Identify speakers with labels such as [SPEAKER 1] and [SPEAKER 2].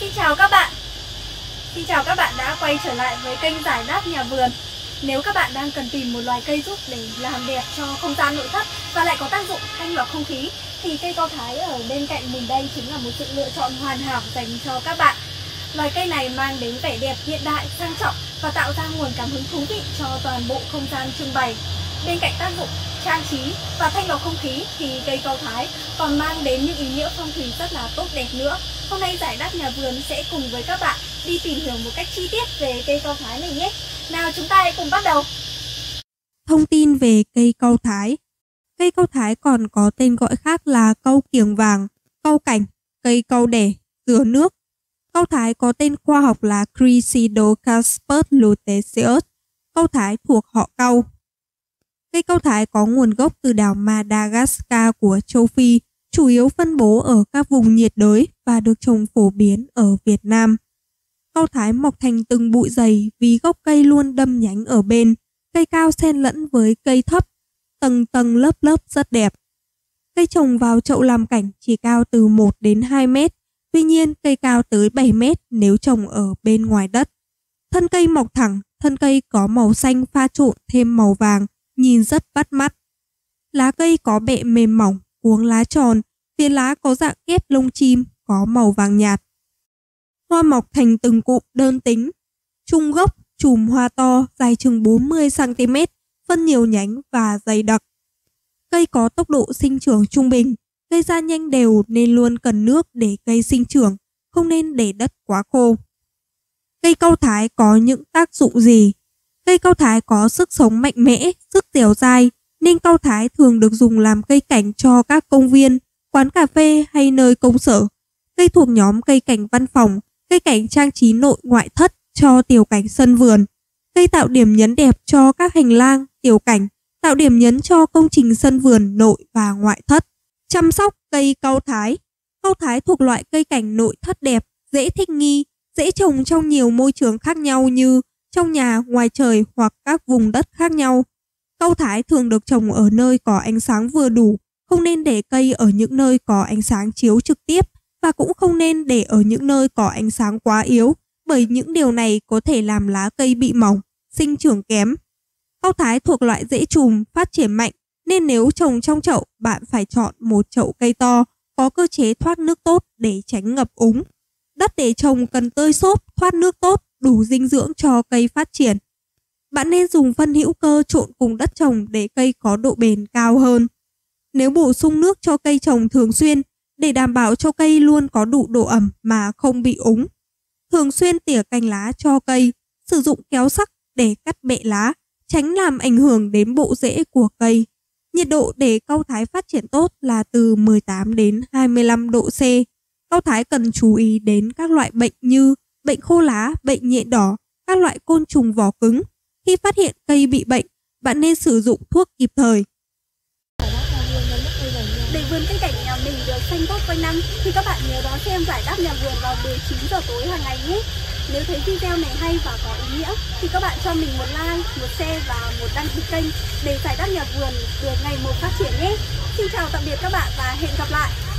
[SPEAKER 1] Xin chào các bạn. Xin chào các bạn đã quay trở lại với kênh Giải đáp nhà vườn. Nếu các bạn đang cần tìm một loài cây giúp để làm đẹp cho không gian nội thất Và lại có tác dụng thanh lọc không khí Thì cây cao thái ở bên cạnh mình đây chính là một sự lựa chọn hoàn hảo dành cho các bạn. Loài cây này mang đến vẻ đẹp hiện đại, sang trọng Và tạo ra nguồn cảm hứng thú vị cho toàn bộ không gian trưng bày. Bên cạnh tác dụng trang trí và thanh lọc không khí thì cây cao thái còn mang đến những ý nghĩa phong thủy rất là tốt đẹp nữa. Hôm nay giải đáp nhà vườn sẽ cùng với các bạn đi tìm hiểu một cách chi tiết về cây cao thái này nhé. Nào chúng ta hãy cùng bắt đầu.
[SPEAKER 2] Thông tin về cây cao thái Cây cao thái còn có tên gọi khác là câu kiểng vàng, câu cảnh, cây câu đẻ, dừa nước. Câu thái có tên khoa học là Chrysidocaspus luteus. Câu thái thuộc họ cau. Cây cao thái có nguồn gốc từ đảo Madagascar của châu Phi, chủ yếu phân bố ở các vùng nhiệt đới và được trồng phổ biến ở Việt Nam. Cao thái mọc thành từng bụi dày vì gốc cây luôn đâm nhánh ở bên, cây cao xen lẫn với cây thấp, tầng tầng lớp lớp rất đẹp. Cây trồng vào chậu làm cảnh chỉ cao từ 1 đến 2 mét, tuy nhiên cây cao tới 7 mét nếu trồng ở bên ngoài đất. Thân cây mọc thẳng, thân cây có màu xanh pha trộn thêm màu vàng, nhìn rất bắt mắt. Lá cây có bệ mềm mỏng, cuống lá tròn, phía lá có dạng kép lông chim, có màu vàng nhạt. Hoa mọc thành từng cụm đơn tính. Trung gốc, chùm hoa to, dài chừng 40cm, phân nhiều nhánh và dày đặc. Cây có tốc độ sinh trưởng trung bình, gây ra nhanh đều nên luôn cần nước để cây sinh trưởng, không nên để đất quá khô. Cây câu thái có những tác dụng gì? Cây cao thái có sức sống mạnh mẽ, sức dẻo dai, nên cao thái thường được dùng làm cây cảnh cho các công viên, quán cà phê hay nơi công sở. Cây thuộc nhóm cây cảnh văn phòng, cây cảnh trang trí nội ngoại thất cho tiểu cảnh sân vườn. Cây tạo điểm nhấn đẹp cho các hành lang, tiểu cảnh, tạo điểm nhấn cho công trình sân vườn nội và ngoại thất. Chăm sóc cây cao thái Cao thái thuộc loại cây cảnh nội thất đẹp, dễ thích nghi, dễ trồng trong nhiều môi trường khác nhau như trong nhà, ngoài trời hoặc các vùng đất khác nhau. Câu thái thường được trồng ở nơi có ánh sáng vừa đủ, không nên để cây ở những nơi có ánh sáng chiếu trực tiếp và cũng không nên để ở những nơi có ánh sáng quá yếu, bởi những điều này có thể làm lá cây bị mỏng, sinh trưởng kém. Câu thái thuộc loại dễ trùm, phát triển mạnh, nên nếu trồng trong chậu, bạn phải chọn một chậu cây to, có cơ chế thoát nước tốt để tránh ngập úng. Đất để trồng cần tơi xốp, thoát nước tốt đủ dinh dưỡng cho cây phát triển. Bạn nên dùng phân hữu cơ trộn cùng đất trồng để cây có độ bền cao hơn. Nếu bổ sung nước cho cây trồng thường xuyên để đảm bảo cho cây luôn có đủ độ ẩm mà không bị úng. Thường xuyên tỉa cành lá cho cây, sử dụng kéo sắc để cắt bệ lá, tránh làm ảnh hưởng đến bộ rễ của cây. Nhiệt độ để cau thái phát triển tốt là từ 18 đến 25 độ C. Cau thái cần chú ý đến các loại bệnh như bệnh khô lá, bệnh nhện đỏ, các loại côn trùng vỏ cứng. Khi phát hiện cây bị bệnh, bạn nên sử dụng thuốc kịp thời.
[SPEAKER 1] Để vườn cây cảnh nhà mình được xanh tốt quanh năm thì các bạn nhớ đón xem giải đáp nhà vườn vào 19 giờ tối hàng ngày nhé. Nếu thấy video này hay và có ý nghĩa thì các bạn cho mình một like, một share và một đăng ký kênh để giải đáp nhà vườn được ngày một phát triển nhé. Xin chào tạm biệt các bạn và hẹn gặp lại.